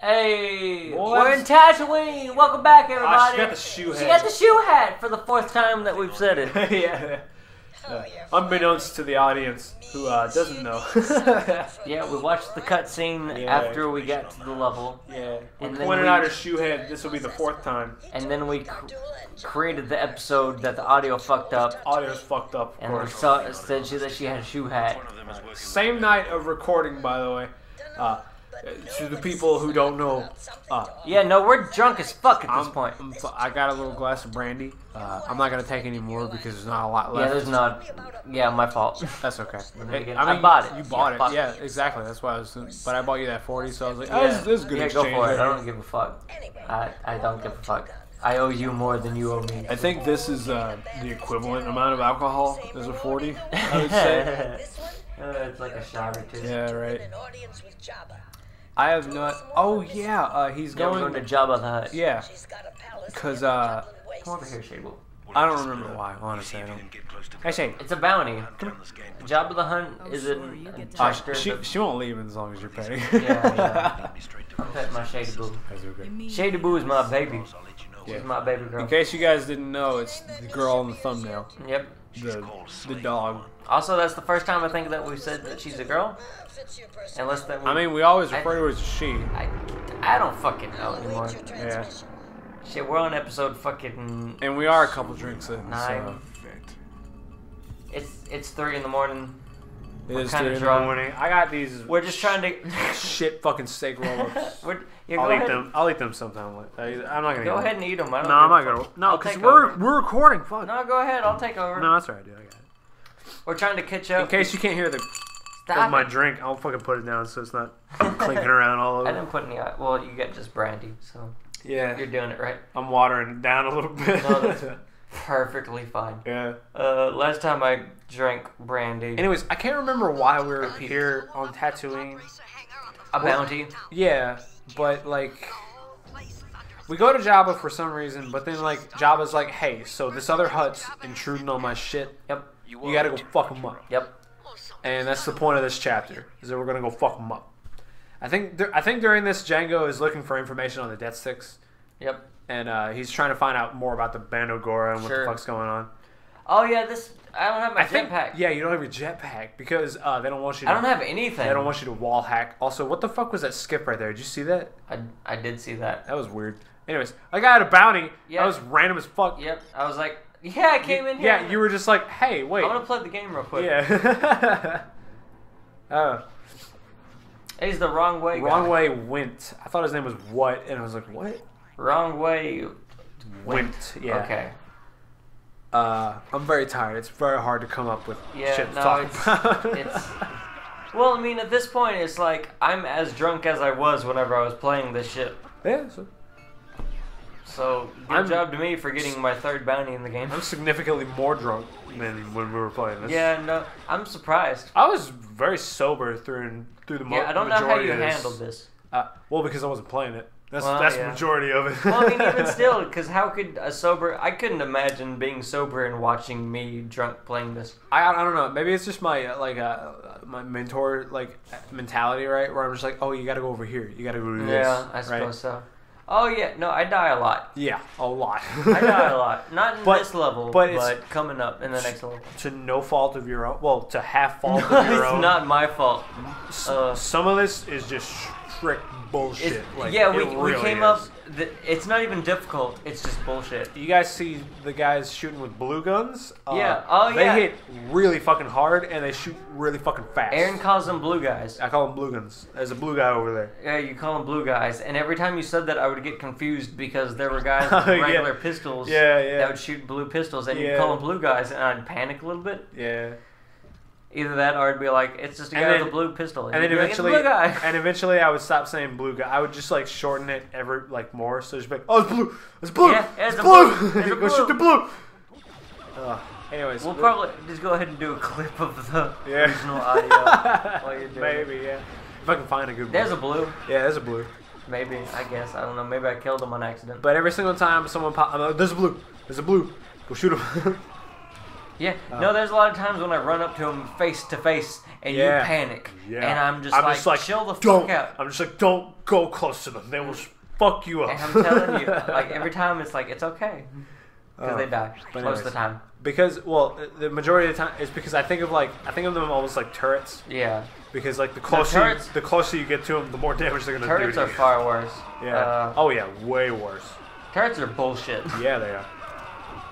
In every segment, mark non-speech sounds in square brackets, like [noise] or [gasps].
Hey, Boys. we're in Tatooine. Welcome back, everybody. she got the shoe She got the shoe hat for the fourth time that we've said it. [laughs] yeah. Uh, unbeknownst to the audience who uh, doesn't know. [laughs] Yeah, we watched the cutscene Yeah. after we got to the level, yeah. We And then pointed we- out her shoe head. This will be the fourth time. and then we cr- created the episode that the audio fucked up, Audio's fucked up, of and we saw said she that she had a shoe hat. Same night of recording, by the way. Uh, to the people who don't know, uh, Yeah, no, we're drunk as fuck at this I'm, point. I'm fu- I got a little glass of brandy. Uh, I'm not gonna take any more because there's not a lot left. Yeah, left. there's not. Yeah, my [laughs] fault. That's okay. [laughs] then again, I, I mean, bought it. You bought Yeah, it. fuck Yeah, exactly. That's why I was. But I bought you that 40, so I was like, oh, Yeah, this, this is good yeah, exchange. go for it. I don't give a fuck. I, I don't give a fuck. I owe you more than you owe me. I think this is uh, the equivalent amount of alcohol as a 40, I would say. [laughs] Uh, it's like a shot or two. yeah, right. I have not. Oh, yeah, uh, he's Yeah, we're going. going to Jabba the Hutt. Yeah, because uh, Come over here, Shable. I don't remember why, honestly. I don't. Actually, It's a bounty. Jabba the Hunt is a uh, tractor. she, she won't leave as long as you're paying. Yeah, yeah. [laughs] I'll pet my Shady Boo. That's. Shady Boo is my baby. Yeah. She's my baby girl. In case you guys didn't know, it's the girl on the thumbnail. Yep. The, the dog. Also, that's the first time I think that we've said that she's a girl. Unless that we, I mean, we always refer to her as she. I, I don't fucking know anymore. Yeah. Shit, we're on episode fucking. And we are a couple drinks in, Nine. so. It's it's three in the morning. It We're is kinda three in the morning. I got these We're just trying to. [laughs] shit fucking steak roll-ups. [laughs] yeah, I'll ahead. eat them. I'll eat them sometime. I- I'm not gonna. Go eat ahead them. and eat them. I don't No, I'm not gonna. No, because we're over. we're recording. Fuck. No, go ahead. I'll take over. No, that's all right, dude. I got it. We're trying to catch up. In case you can't hear the Stop of my it. drink, I'll fucking put it down so it's not [laughs] clinking around all over. I over. didn't put any. Well, you got just brandy, so Yeah, you're doing it right. I'm watering it down a little bit. No, that's [laughs] perfectly fine. yeah. Uh, last time I drank brandy, Anyways, I can't remember why we were here on Tatooine. a bounty. Yeah, but like we go to Jabba for some reason, but then like Jabba's like, "Hey, so this other Hutt's intruding on my shit. Yep. You gotta go fuck them up." Yep. And that's the point of this chapter is that we're gonna go fuck them up. I think I think during this Jango is looking for information on the death sticks, Yep. and uh, he's trying to find out more about the Bando Gora and what the fuck's going on. Oh yeah, this. I don't have my jetpack. yeah, you don't have your jetpack because uh, they don't want you. To, I don't have anything. They don't want you to wall hack. Also, what the fuck was that skip right there? Did you see that? I, I did see that. That was weird. Anyways, I got a bounty. Yeah. That was random as fuck. Yep. I was like, yeah, I came in here. Yeah, you were just like, hey, wait. I'm gonna play the game real quick. Yeah. [laughs] oh, He's the wrong way. wrong guy. way went. I thought his name was what, and I was like, what? Wrong way. Went. Yeah. Okay. Uh, I'm very tired. It's very hard to come up with Yeah, shit to no, talk it's- about. it's- [laughs] Well, I mean, at this point, it's like I'm as drunk as I was whenever I was playing this shit. yeah. So So good I'm- job to me for getting my third bounty in the game. I'm significantly more drunk than when we were playing this. Yeah, no, I'm surprised. I was very sober through through the mo- Yeah, I don't know how you this. handled this. Uh, well, because I wasn't playing it. That's Well, that's yeah. the majority of it. Well, I mean, even [laughs] still, because how could a sober? I couldn't imagine being sober and watching me drunk playing this. I, I don't know. Maybe it's just my uh, like uh, my mentor like mentality, right? Where I'm just like, oh, you got to go over here. You got to go to this. Yeah, I right? suppose so. Oh yeah, no, I die a lot. Yeah, a lot. I die a lot. [laughs] Not in But- this level, but but, it's- coming up in the next level. to no fault of your own. Well, to half [laughs] fault of your it's own. not my fault. S- uh, Some of this is just strict bullshit. It's, Like, yeah, we, it we really came is. up. Th- it's not even difficult. It's just bullshit. You guys see the guys shooting with blue guns? Uh, Yeah. Oh, they yeah. hit really fucking hard and they shoot really fucking fast. Aaron calls them blue guys. I call them blue guns. There's a blue guy over there. Yeah, you call them blue guys. And every time you said that, I would get confused because there were guys [laughs] with yeah. regular pistols Yeah, yeah. that would shoot blue pistols, and you Yeah. call them blue guys, and I'd panic a little bit. Yeah. Either that, or I'd be like, "It's just a guy then- with a blue pistol." And then you'd like, eventually, blue guy. [laughs] and eventually, I would stop saying blue guy. I would just like shorten it ever like more. So just be like, oh, it's blue, it's blue, Yeah, it's, it's blue. blue, it's [laughs] Go shoot the blue. Ugh. anyways, We'll probably just go ahead and do a clip of the Yeah. original audio [laughs] while you're doing it. maybe yeah. If I can find a good. Blue There's a blue. yeah, there's a blue. Maybe I guess I don't know. Maybe I killed him on accident. But every single time someone pop, like, there's a blue, there's a blue. Go shoot him. Yeah. Oh. No, there's a lot of times when I run up to him face to face and Yeah. you panic, Yeah. and I'm just, I'm like, just like, chill the fuck out. I'm just like, don't go close to them. They will fuck you up. And I'm telling you, [laughs] like every time it's like it's okay because Oh. they die But most of the time. because well, the majority of the time is because I think of like I think of them almost like turrets. Yeah. Because like the closer turrets- you, the closer you get to them, the more damage they're gonna Turrets do. are you. far worse. Yeah. Uh, oh yeah, way worse. turrets are bullshit. Yeah, they are.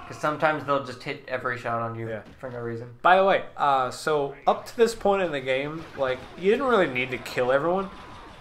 Because sometimes they'll just hit every shot on you Yeah. for no reason. By the way, uh, so up to this point in the game, like you didn't really need to kill everyone.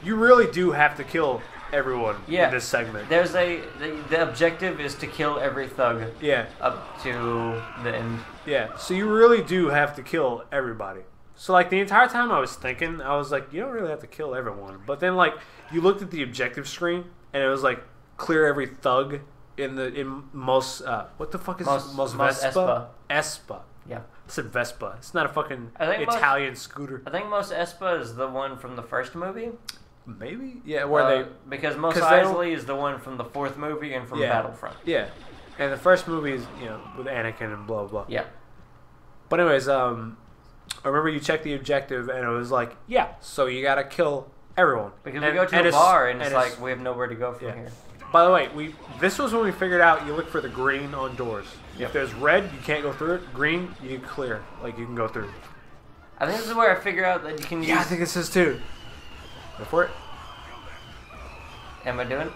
You really do have to kill everyone Yeah. in this segment. There's a the, the objective is to kill every thug Yeah, up to the end. yeah. So you really do have to kill everybody. So like the entire time I was thinking, I was like, you don't really have to kill everyone. But then like you looked at the objective screen and it was like clear every thug in the in most uh, what the fuck is Most- most, most Vespa? Espa. Yeah. I said Vespa. It's not a fucking I think most- Italian scooter. I think Mos Espa is the one from the first movie. Maybe. Yeah, where Uh, they because Mos 'cause they don't- Eisley is the one from the fourth movie and from Yeah. Battlefront. Yeah. And the first movie is, you know, with Anakin and blah blah. Blah. Yeah. But anyways, um I remember you checked the objective and it was like, yeah, so you gotta kill everyone. Because And- we go to a it's- bar and it's it's- like we have nowhere to go from Yeah. here. By the way, we this was when we figured out you look for the green on doors. Yep. If there's red, you can't go through it. Green, you can clear. Like you can go through. I think this is where I figure out that you can use. Yeah, I think this is too. Go for it. Am I doing? it?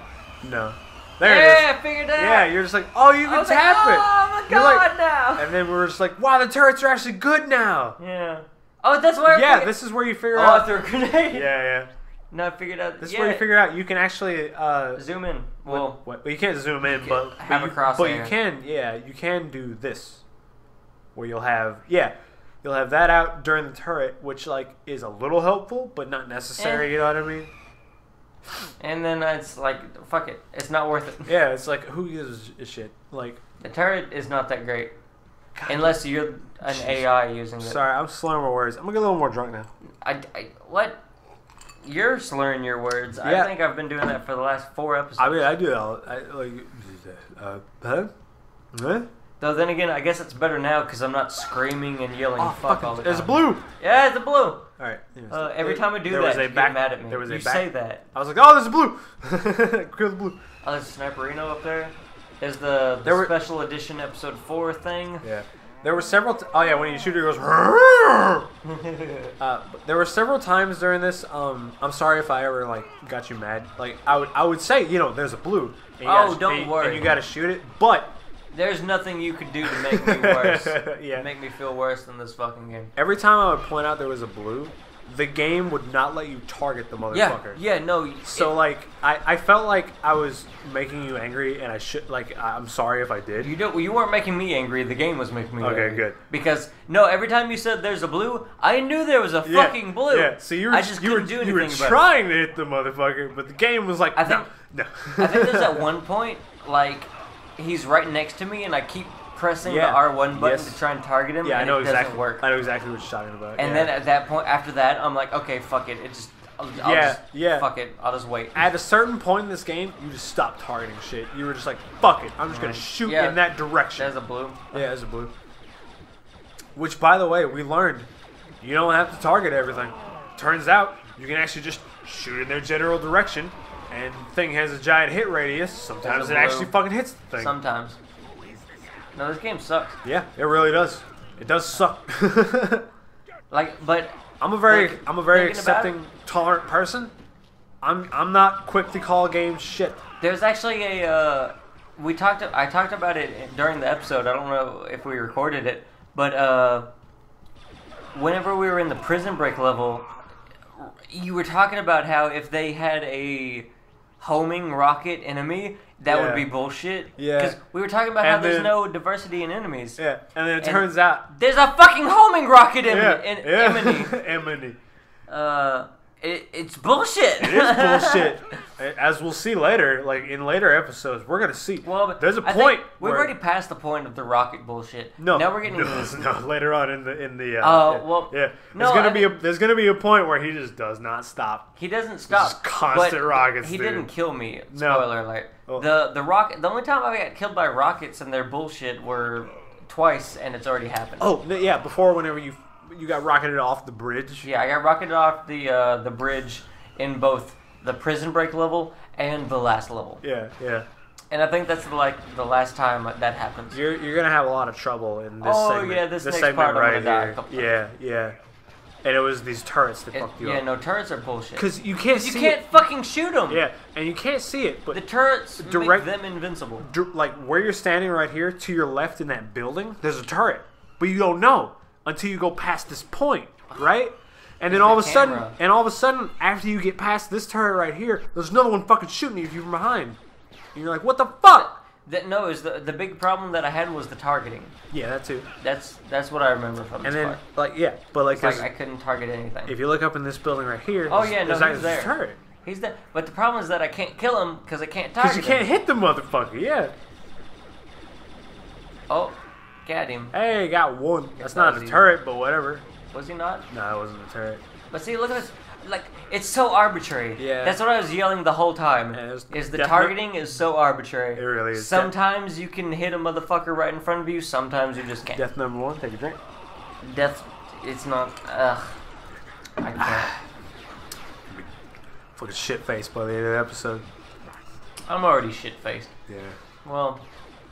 No. There it yeah, is. I figured it out. Yeah, you're just like, oh, you can was like, tap oh, it. my god like- now. And then we were just like, wow, the turrets are actually good now. Yeah. Oh, that's where. I Yeah, figured- this is where you figure Oh, I out. threw a grenade. Yeah, yeah. No, I figured out. This is where you figure out you can actually uh, Zoom in. Well, Well, you can't zoom in, can but have but a you, but you can, yeah, you can do this, where you'll have, yeah, you'll have that out during the turret, which like is a little helpful, but not necessary. Eh. You know what I mean? and then it's like, fuck it, it's not worth it. [laughs] Yeah, it's like who gives a shit? Like, The turret is not that great, God, unless you're an Jeez. AI using it. sorry, I'm slurring my words. I'm gonna get a little more drunk now. I, I- what? You're slurring your words. Yeah. I think I've been doing that for the last four episodes. I mean, I do that. all- I like, uh, huh? Huh? Though then again, I guess it's better now because I'm not screaming and yelling Oh, fuck all the There's a blue. Yeah, it's a blue. All right. Uh, every There- time I do there that, was a you back- get mad at me. There was a you back- say that. I was like, oh, there's a blue. [laughs] Kill the blue. Oh, there's a Sniperino up there. There's the, the There were- special edition episode four thing. Yeah. There were several. T- oh yeah, when you shoot it, it goes. [laughs] [laughs] Uh, there were several times during this. Um, I'm sorry if I ever like got you mad. Like I would, I would say, you know, there's a blue. And you Oh, gotta- don't and worry. And you got to shoot it, but There's nothing you could do to make me worse. [laughs] yeah. Make me feel worse than this fucking game. Every time I would point out there was a blue, the game would not let you target the motherfucker. yeah, yeah no. So it- like, I, I felt like I was making you angry, and I should like. I- I'm sorry if I did. You don't. You weren't making me angry. The game was making me. Okay, angry. good. Because no, every time you said there's a blue, I knew there was a Yeah, fucking blue. Yeah. So you were I just you were do you were about it. trying to hit the motherfucker, but the game was like, I think- no, I think there's [laughs] at one point like he's right next to me, and I keep pressing Yeah. the R one button Yes. to try and target him, Yeah, I know it exactly. work. I know exactly what you're talking about. And yeah. then at that point, after that, I'm like, okay, fuck it. It just, I'll, I'll Yeah, just, yeah. fuck it. I'll just wait. at a certain point in this game, you just stopped targeting shit. You were just like, fuck it, I'm just gonna mm-hmm. shoot Yeah. in that direction. There's a blue. yeah, there's a blue. Which, by the way, we learned you don't have to target everything. Turns out you can actually just shoot in their general direction, and the thing has a giant hit radius. Sometimes it actually fucking hits the thing. Sometimes. No, this game sucks. Yeah, it really does. It does suck. [laughs] Like, but I'm a very, Think- I'm a very accepting, tolerant person. I'm, I'm not quick to call games shit. there's actually a. Uh, we talked. I talked about it during the episode. I don't know if we recorded it, but uh, whenever we were in the prison break level, you were talking about how if they had a homing rocket enemy, that Yeah. would be bullshit. Yeah. Because we were talking about how And there's no diversity in enemies. Yeah, and then it And- turns out, There's a fucking homing rocket enemy. yeah, en- yeah, [laughs] enemy. [laughs] Uh, it, it's bullshit. It is bullshit. [laughs] As we'll see later, like in later episodes, we're gonna see. Well, there's a I point. We've where- already passed the point of the rocket bullshit. no. Now we're getting no, into this. [laughs] no, later on in the in the. Uh, Oh, yeah, well, yeah. no, There's gonna I be a there's gonna be a point where he just does not stop. He doesn't stop. Just constant rockets, He dude. didn't kill me. No. Spoiler alert. Oh. The the rocket. The only time I got killed by rockets and their bullshit were twice and it's already happened. Oh yeah, before whenever you you got rocketed off the bridge. Yeah, I got rocketed off the uh, the bridge in both the prison break level and the last level, Yeah, yeah. and I think that's like the last time that happens. You're you're gonna have a lot of trouble in this Oh, segment. yeah, this next segment part I'm right gonna die a here. couple Yeah, yeah. And it was these turrets that It- fucked you yeah, up. Yeah, no turrets are bullshit. Because you can't you can't it. fucking shoot them. Yeah, and you can't see it, but The turrets Direct- make them invincible. like where you're standing right here to your left in that building, there's a turret, but you don't know until you go past this point, right? And then all of a sudden, and all of a sudden, after you get past this turret right here, there's another one fucking shooting you from behind. And you're like, what the fuck? That no is the the big problem that I had was the targeting. Yeah, that too. That's that's what I remember from And then, part. like, yeah, but like, It's like I couldn't target anything. if you look up in this building right here, Oh, yeah, no, he's there. turret. He's the but the problem is that I can't kill him because I can't target. Because you can't him. hit the motherfucker, yeah. Oh, got him. Hey, got one. That's not a turret, but whatever. Was he not? No, it wasn't a turret. But see, look at this. Like it's so arbitrary. Yeah. That's what I was yelling the whole time. Yeah, is the targeting is so arbitrary. It really is. Sometimes you can hit a motherfucker right in front of you. Sometimes you just can't. Death number one, take a drink. Death. It's not. Ugh. I can't. [sighs] Fucking shit face by the end of the episode. I'm already shit faced. Yeah. Well,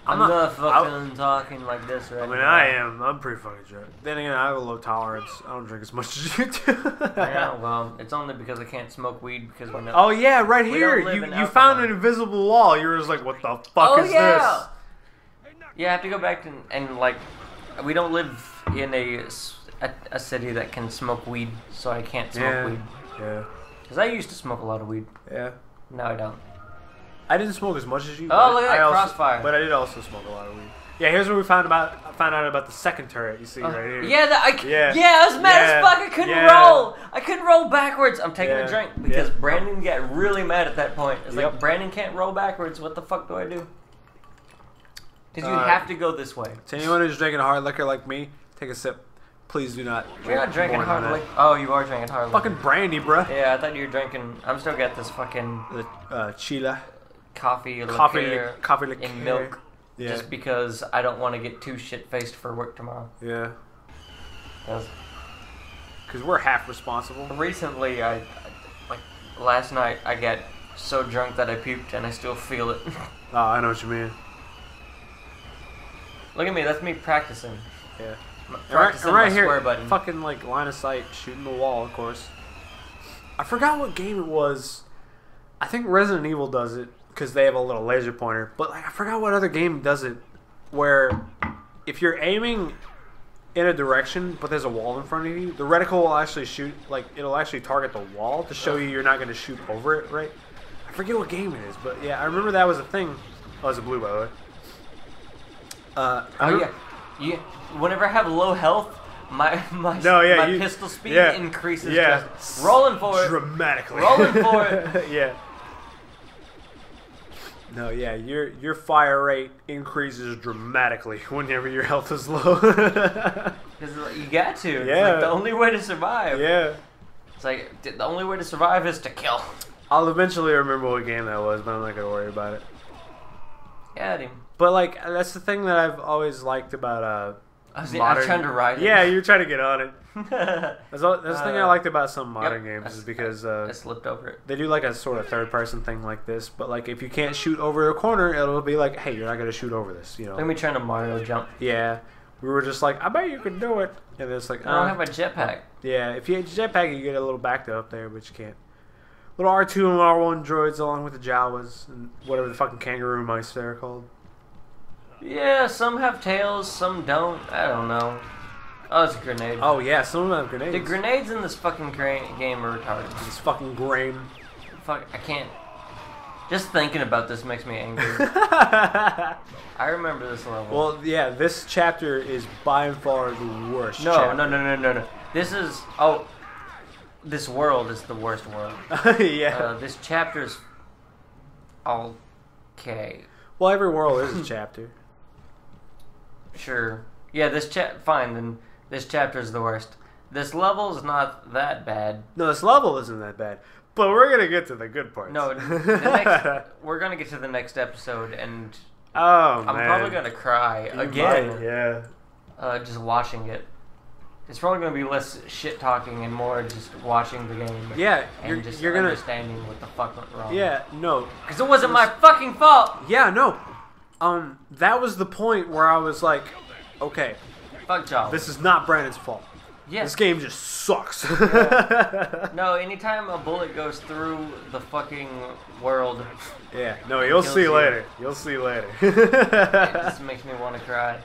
I'm I'm, not- not, fucking talking like this right I mean, now. I am. I'm pretty fucking drunk. Then again, I have a low tolerance. I don't drink as much as you do. Yeah, [laughs] well, it's only because I can't smoke weed because we know. Oh yeah, right here. You you found an invisible wall. You were just like, what the fuck Oh, is yeah. Yeah, I have to go back to, and like, we don't live in a a city that can smoke weed, so I can't smoke Yeah. weed. Yeah. Because I used to smoke a lot of weed. Yeah. Now I don't. I didn't smoke as much as you. Oh, but look at I that also- But I did also smoke a lot of weed. Yeah, here's what we found about found out about the second turret. You see right here. Yeah, that, I, Yeah. yeah. I was mad Yeah. as fuck. I couldn't Yeah. roll. I couldn't roll backwards. I'm taking Yeah. a drink because. Brandon got really mad at that point. It's Yep. like Brandon can't roll backwards. What the fuck do I do? Because you Uh, have to go this way. To anyone who's drinking hard liquor like me, take a sip. Please do not. We're not drinking hard liquor. Oh, you are drinking hard liquor. Fucking brandy, bruh. Yeah, I thought you were drinking. I'm still got this fucking The uh, chila, coffee, coffee, liqueur li- coffee liqueur, and milk, Yeah, just because I don't want to get too shit faced for work tomorrow. Yeah. Because we're half responsible. recently, I, I like last night, I got so drunk that I puked, and I still feel it. Oh, [laughs] I know what you mean. Look at me. That's me practicing. Yeah. I'm And right, and right my here, square button. fucking like line of sight, shooting the wall, of course. I forgot what game it was. I think Resident Evil does it because they have a little laser pointer. But like, I forgot what other game does it, where if you're aiming in a direction but there's a wall in front of you, the reticle will actually shoot. Like it'll actually target the wall to show you you're not going to shoot over it, right? I forget what game it is, but yeah, I remember that was a thing. Oh, it's a blue, by the way. Uh, Oh yeah, you. Whenever I have low health, my [laughs] my No, yeah, my you- pistol speed yeah, increases. yeah. just rolling forward dramatically. Rolling forward. [laughs] yeah. No, yeah, your your fire rate increases dramatically [laughs] whenever your health is low. [laughs] Because you got to. It's Yeah. like the only way to survive. yeah. It's like the only way to survive is to kill. I'll eventually remember what game that was, but I'm not gonna worry about it. Yeah, him. But like, that's the thing that I've always liked about uh. I was, I was trying to ride it. Yeah, you're trying to get on it. I That's, all, that's the thing I Uh, liked about some modern yep, games is because uh, slipped over it. they do like a sort of third person thing like this. But like, if you can't shoot over a corner, it'll be like, hey, you're not gonna shoot over this. You know. Let me trying to Mario jump. Yeah, we were just like, I bet you can do it. And it's like, I don't uh, have a jetpack. yeah, if you had jetpack, you get a little backed up there, but you can't. Little R2 and R1 droids along with the Jawas and whatever the fucking kangaroo mice they're called. Yeah, some have tails, some don't. I don't know. Oh, it's a grenade. Oh yeah, some of them have grenades. The grenades in this fucking game are retarded. This fucking grain. Fuck, I can't. Just thinking about this makes me angry. [laughs] I remember this level. well, yeah, this chapter is by and far the worst. no, chapter. no, no, no, no, no. This is oh, this world is the worst world. [laughs] yeah. Uh, this chapter's okay. well, every world is a chapter. Sure. Yeah, this chap. Fine, then this chapter is the worst. This level is not that bad. No, this level isn't that bad, but we're gonna get to the good parts. No, the next [laughs] we're gonna get to the next episode, and Oh. I'm probably gonna cry You again. might, yeah. Uh, just watching it. It's probably gonna be less shit talking and more just watching the game. Yeah, And you're, just you're gonna. understanding what the fuck went wrong. Yeah, no, Because it wasn't my fucking fault. yeah, no. Um, that was the point where I was like, okay, Fuck y'all. this is not Brandon's fault. yes. This game just sucks. [laughs] No, anytime a bullet goes through the fucking world, yeah, no, you'll see you. later. You'll see later. it just [laughs] makes me want to cry.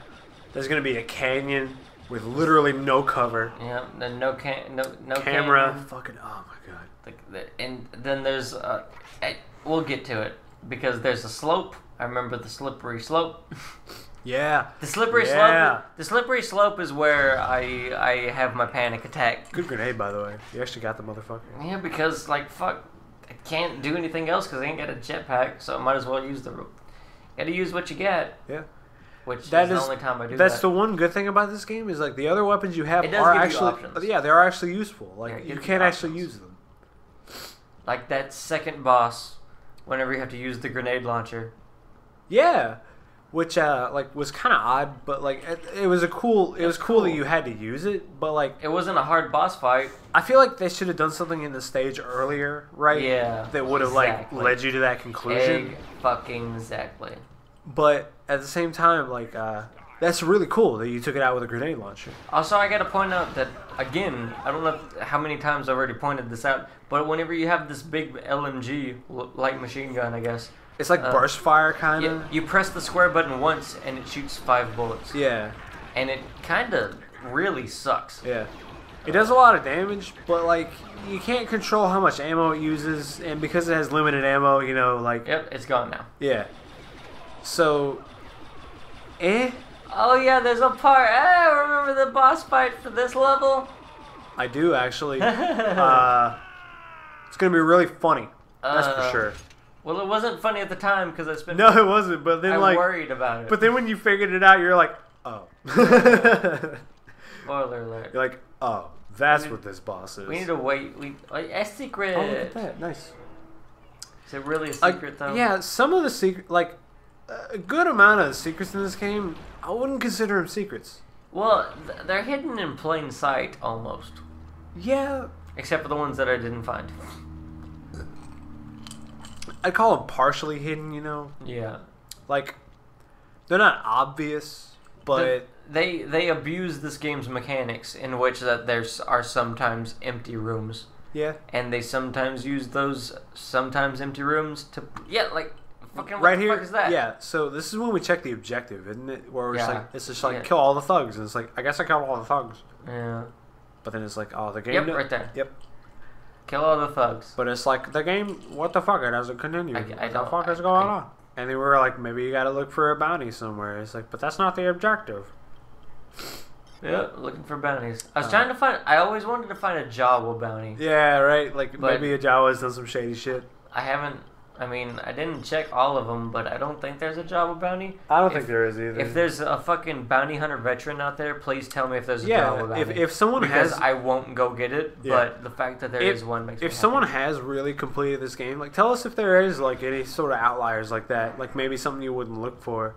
There's gonna be a canyon with literally no cover, Yeah, then no can, no no camera. camera. Fucking, oh my god. Like the, and then there's uh, eh, we'll get to it because there's a slope. I remember the slippery slope. [laughs] Yeah. The slippery Yeah. slope. The slippery slope is where I I have my panic attack. Good grenade, by the way. You actually got the motherfucker. Yeah, because like fuck, I can't do anything else because I ain't got a jetpack, so I might as well use the. You Got to use what you get, Yeah. which That is the only time I do That's that. the one good thing about this game is like the other weapons you have are actually options. yeah they are actually useful. Like Yeah, you can't actually use them. like that second boss, whenever you have to use the grenade launcher. Yeah, which uh like was kind of odd, but like it, it was a cool. It was It's cool, that you had to use it, but like It wasn't a hard boss fight. I feel like they should have done something in the stage earlier, right? Yeah, that would have exactly. like led you to that conclusion. Egg fucking exactly. But at the same time, like uh that's really cool that you took it out with a grenade launcher. Also, I gotta point out that again, I don't know how many times I've already pointed this out, but whenever you have this big LMG, light machine gun, I guess, It's like Uh, burst fire kind of. you press the square button once and it shoots five bullets, Yeah, and it kind of really sucks. yeah. It does a lot of damage, but like you can't control how much ammo it uses, and because it has limited ammo, you know, like Yep, it's gone now. yeah. So, eh. Oh yeah, there's a part. Hey, remember the boss fight for this level? I do actually. [laughs] uh, it's gonna be really funny. That's for Uh, sure. Well, it wasn't funny at the time because I spent. No, it wasn't. But then I like, worried about it. but then when you figured it out, you're like, oh. [laughs] Spoiler alert. you're like, oh, that's need- what this boss is. We need to wait. We like, a secret. oh, look at that. Nice. Is it really a Like, secret though? yeah, some of the secret, like a good amount of the secrets in this game, I wouldn't consider them secrets. Well, th- they're hidden in plain sight almost, Yeah, except for the ones that I didn't find. I'd call them partially hidden. You know, Yeah. like they're not obvious, but they they abuse this game's mechanics in which that there's are sometimes empty rooms, yeah. and they sometimes use those sometimes empty rooms to yeah like fucking what right the here, fuck is that? yeah. So this is when we check the objective, isn't it? Where it's Yeah. like it's just like Yeah. kill all the thugs, and it's like I guess I killed all the thugs, Yeah. but then it's like oh the game. Yep, no- right there. Yep. Kill all the thugs. But it's like the game. What the fuck? It doesn't continue. I- I what the don't- fuck is going I- on? And they were like, maybe you got to look for a bounty somewhere. It's like, but that's not the objective. Yeah, looking for bounties. I was Uh, trying to find. I always wanted to find a Jawa bounty. Yeah, right. Like maybe a Jawa's done some shady shit. I haven't. I mean, I didn't check all of them, but I don't think there's a Jawa bounty. I don't If- think there is either. If there's a fucking bounty hunter veteran out there, please tell me if there's a Jawa yeah, bounty. if, if someone because has I won't go get it, Yeah. but the fact that there is If- one makes me if someone has really completed this game, like tell us if there is like any sort of outliers like that, like maybe something you wouldn't look for,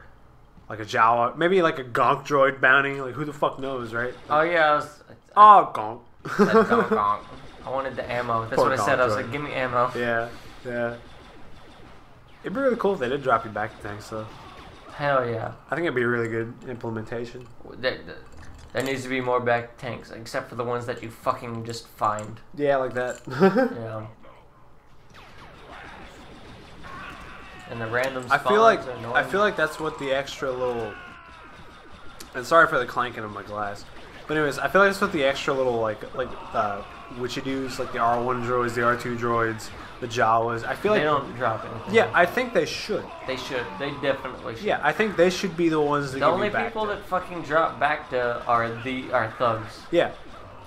like a Jawa, maybe like a Gonk droid bounty. Like who the fuck knows, right? Oh yeah, I was. I Oh, Gonk. said gonk, gonk. I wanted the ammo. That's Poor what I said. gonk I was like, give me ammo. yeah, yeah. It'd be really cool if they did drop you bacta tanks, though. Hell yeah. I think it'd be a really good implementation. There, there needs to be more back tanks, except for the ones that you fucking just find. Yeah, like that. [laughs] Yeah. And the random I feel like. I feel like that's what the extra little. And sorry for the clanking of my glass, but anyways, I feel like that's what the extra little like like uh, witchy doos like the R one droids, the R two droids, the Jawas. I feel they like they don't drop anything. yeah, I think they should. they should. They definitely should. Yeah, I think they should be the ones that The only people that fucking drop bacta are the are thugs. yeah,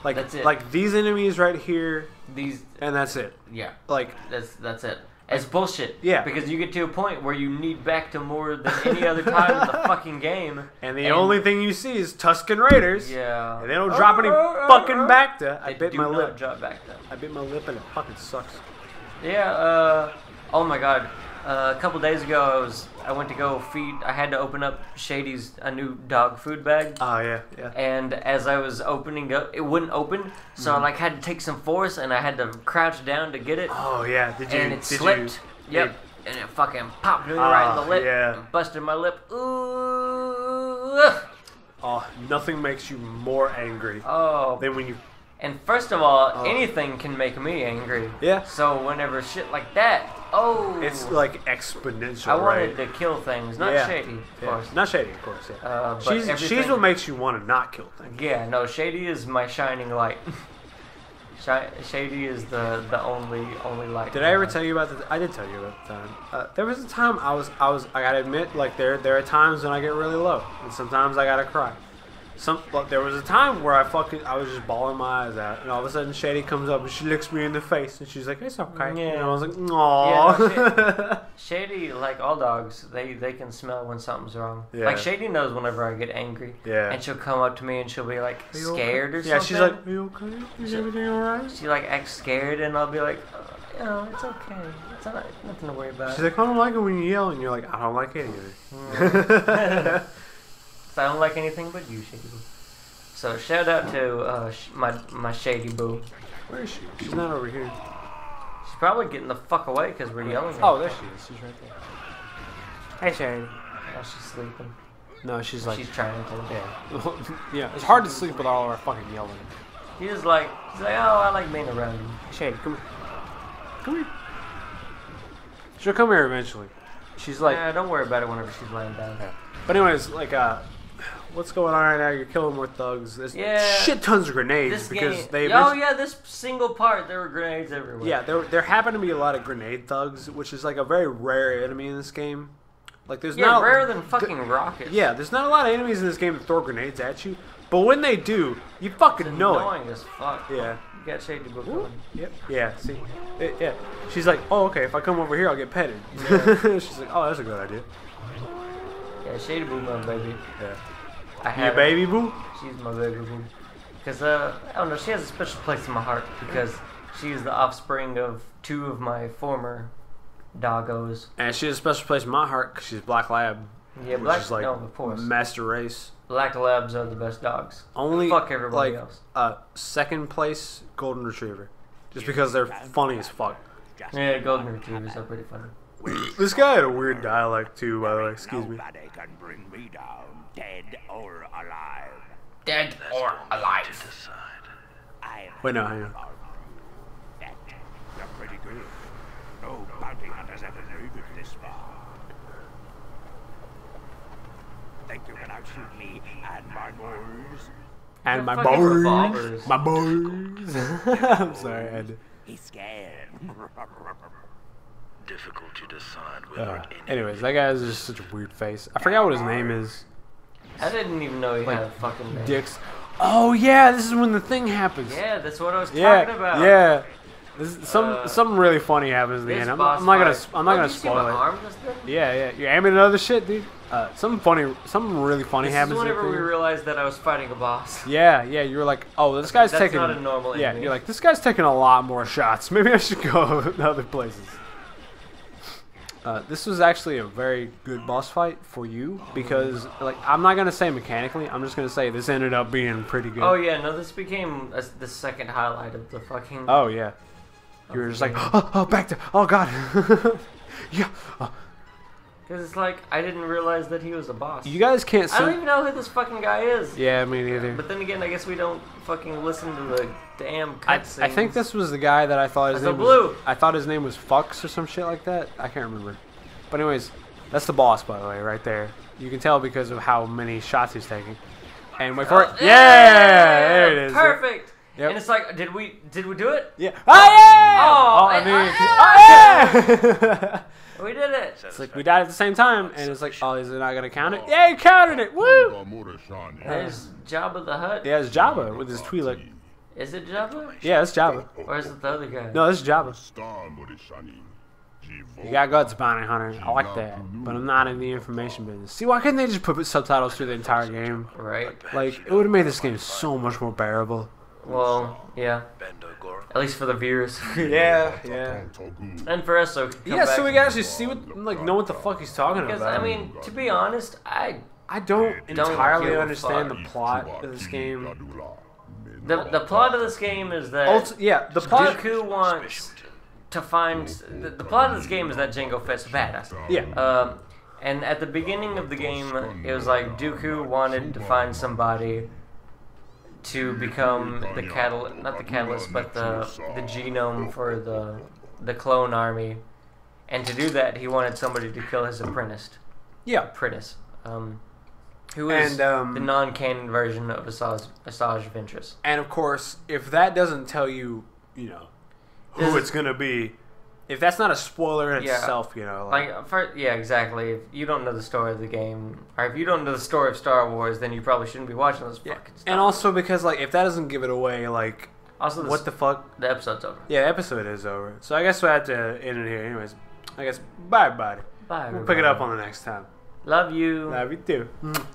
like That's it. like these enemies right here, These and that's it. yeah. Like That's that's it. It's bullshit. Yeah. Because you get to a point where you need bacta more than any other time in the [laughs] fucking game. and the only thing you see is Tusken Raiders. Yeah. And they don't drop any oh, oh, oh, fucking bacta. I bit my lip. drop bacta. I bit my lip and it fucking sucks. Yeah. Uh. Oh my god. Uh, a couple days ago, I was I went to go feed. I had to open up Shady's a new dog food bag, Oh yeah, yeah. and as I was opening up, it wouldn't open. So Mm-hmm. I like had to take some force, and I had to crouch down to get it, Oh yeah. Did you? and it slipped. You, Yep. And it fucking popped me right in the Ah, lip. yeah. busted my lip. Ooh. Oh, nothing makes you more angry Oh. than when you. And first of all, Oh. anything can make me angry. Yeah. So whenever shit like that, oh. It's like exponential, I wanted right? to kill things, not Yeah. shady, of Yeah. course. Not shady, of course. Yeah. Uh, but she's she's what makes you want to not kill things. Yeah, no, Shady is my shining light. [laughs] Shady is the the only only light. Did I ever tell you about the? I did tell you about the time. Uh, there was a time I was I was I gotta admit like there there are times when I get really low and sometimes I gotta cry. Some but there was a time where I fucking I was just bawling my eyes out and all of a sudden Shady comes up and she looks me in the face and she's like it's okay. Yeah. And I was like Aww. [laughs] Shady, like all dogs, they they can smell when something's wrong. Yeah. Like Shady knows whenever I get angry. Yeah. And she'll come up to me and she'll be like Are you okay? scared or yeah, something. she's like, Are you okay? Is She- everything alright? she like acts scared, and I'll be like, Oh, you know, it's okay. It's not nothing to worry about. She's like, I don't like it when you yell and you're like, I don't like it either. [laughs] [laughs] I don't like anything but you, Shady. Boo. So shout out to uh, sh- my my Shady boo. Where is she? She's not over here. She's probably getting the fuck away because we're yelling. at Oh, her. there she is. She's right there. Hey, Shady. Oh, she's sleeping. No, she's like, she's trying to. yeah, [laughs] yeah. It's hard to sleep with all our fucking yelling. He's like, he's like, oh, I like being around you. Shady, come here. Come here. She'll come here eventually. She's like, yeah, don't worry about it whenever she's laying down. Yeah. but anyways, like, uh, what's going on right now? You're killing more thugs. There's Yeah. shit tons of grenades This because game. they. oh yeah, this single part there were grenades everywhere. Yeah, there there happen to be a lot of grenade thugs, which is like a very rare enemy in this game. Like, there's Yeah, not rarer than fucking rockets. Yeah, there's not a lot of enemies in this game that throw grenades at you, but when they do, you it's fucking know it. annoying as fuck. Yeah. You got Shady Boo Ooh. Yep. Yeah. See. It- yeah. She's like, oh, okay. If I come over here, I'll get petted. [laughs] She's like, oh, that's a good idea. Yeah, Shady Boo, my baby. Yeah. I Your have her. baby boo. She's my baby boo. Because, uh, I don't know, she has a special place in my heart because she is the offspring of two of my former doggos. And she has a special place in my heart because she's Black Lab, Yeah, which black, is like no, of course. master race. Black Labs are the best dogs. Only Fuck everybody like, else. Uh, second place Golden Retriever, just because they're funny as fuck. Yeah, Golden Retrievers are pretty funny. This guy had a weird dialect too, by the way. Excuse me. Nobody can bring me down, dead or alive. Dead or alive. I Wait, no, hang on. that. You're pretty good. No bounty hunters ever made it this far. Think you can outshoot me and my boys? And my fucking boys, revolvers. my boys. [laughs] I'm sorry, I had to. He's scared. Difficult to decide whether Uh, anyways, that guy has just such a weird face. I forgot what his name is. I didn't even know he Like, had a fucking name. Dix. Oh yeah, this is when the thing happens. Yeah, that's what I was yeah, talking about. yeah. This is some Uh, something really funny happens in the end. I'm, I'm not gonna I'm not Oh, gonna you spoil it. arm just then? Yeah, yeah. You're aiming at other shit, dude. Uh, something funny, something really funny This is happens. whenever at the we realized that I was fighting a boss. [laughs] Yeah, yeah. You're like, oh, this guy's That's taking. not a normal Yeah, enemy. you're like, this guy's taking a lot more shots. [laughs] Maybe I should go [laughs] to other places. Uh, this was actually a very good boss fight for you because, like, I'm not gonna say mechanically. I'm just gonna say this ended up being pretty good. Oh yeah, no, this became a, the second highlight of the fucking. Oh yeah. You were just like, [gasps] oh, oh bacta, oh god. [laughs] yeah. uh, Because it's like I didn't realize that he was a boss. you guys can't I don't even know who this fucking guy is. Yeah, me neither. But then again, I guess we don't fucking listen to the damn I, cutscenes. I think this was the guy that I thought his That's name blue. was. I thought his name was Fux or some shit like that. I can't remember. But anyways, that's the boss, by the way, right there. You can tell because of how many shots he's taking. And wait for Oh, it. Yeah, there it is. Perfect. Yep. And it's like, did we did we do it? Yeah. Oh yeah. Oh, oh I I- mean, I- oh yeah. [laughs] We did it. it's like we died at the same time, and it's like, oh, is it not gonna count it? Oh. Yeah, he counted it. Woo. There's Jabba the Hutt. Yeah, it's Jabba with his Twi'lek. Is it Jabba? Yeah, it's Jabba. Or is it the other guy? No, it's is Jabba. You got guts, bounty hunter. I like that, but I'm not in the information business. See, why couldn't they just put subtitles through the entire game? Right. Like, it would have made this game so much more bearable. Well, yeah. At least for the viewers. [laughs] Yeah, yeah. and for us, so come Yeah, so we can actually see what, like, know what the fuck he's talking Because about. I mean, to be honest, I I don't Don't entirely understand the plot of this game. the the plot of this game is that Also, yeah, the plot. Dooku wants to find the, the plot of this game is that Jango Fett's a badass. Yeah. Um, and at the beginning of the game, it was like Dooku wanted to find somebody to become the catal not the catalyst, but the the genome for the the clone army. And to do that, he wanted somebody to kill his apprentice, Yeah. apprentice, um, who is And, um, the non-canon version of Asajj, Asajj Ventress. And of course, if that doesn't tell you, you know, who Is- it's gonna be, if that's not a spoiler in Yeah. itself, you know, like, Like, for, yeah, exactly. If you don't know the story of the game, or if you don't know the story of Star Wars, then you probably shouldn't be watching this yeah. fucking stuff. and also because like if that doesn't give it away, like also, what the fuck? the episode's over. Yeah, episode is over. So I guess we have to end it here. Anyways, I guess bye, buddy. Bye. We'll pick it up on the next time. Love you. Love you too. Mm.